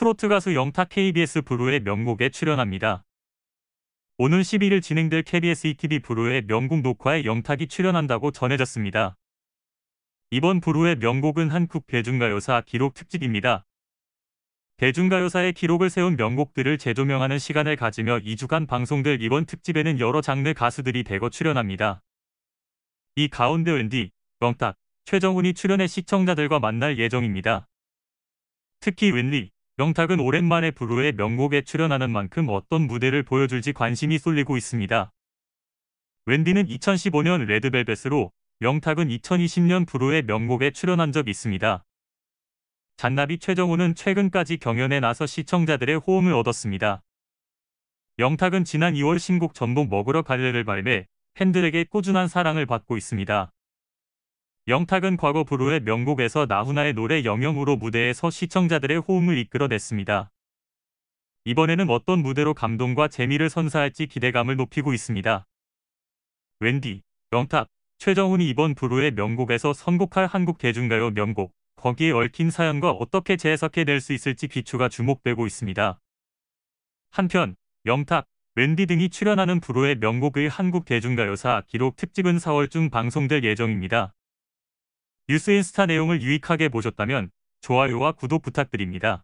트로트 가수 영탁 KBS 브루의 명곡에 출연합니다. 오는 11일 진행될 KBS ETV 브루의 명곡 녹화에 영탁이 출연한다고 전해졌습니다. 이번 브루의 명곡은 한국 대중가요사 기록 특집입니다. 대중가요사의 기록을 세운 명곡들을 재조명하는 시간을 가지며 2주간 방송될 이번 특집에는 여러 장르 가수들이 대거 출연합니다. 이 가운데 웬디, 영탁, 최정훈이 출연해 시청자들과 만날 예정입니다. 특히 웬디, 영탁은 오랜만에 브루의 명곡에 출연하는 만큼 어떤 무대를 보여줄지 관심이 쏠리고 있습니다. 웬디는 2015년 레드벨벳으로 영탁은 2020년 브루의 명곡에 출연한 적이 있습니다. 잔나비 최정우는 최근까지 경연에 나서 시청자들의 호응을 얻었습니다. 영탁은 지난 2월 신곡 전복 먹으러 갈래를 발매 팬들에게 꾸준한 사랑을 받고 있습니다. 영탁은 과거 브루의 명곡에서 나훈아의 노래 영영으로 무대에 서 시청자들의 호응을 이끌어냈습니다. 이번에는 어떤 무대로 감동과 재미를 선사할지 기대감을 높이고 있습니다. 웬디, 영탁, 최정훈이 이번 브루의 명곡에서 선곡할 한국 대중가요 명곡 거기에 얽힌 사연과 어떻게 재해석해낼 수 있을지 귀추가 주목되고 있습니다. 한편 영탁, 웬디 등이 출연하는 브루의 명곡의 한국 대중가요사 기록 특집은 4월 중 방송될 예정입니다. 뉴스인스타 내용을 유익하게 보셨다면 좋아요와 구독 부탁드립니다.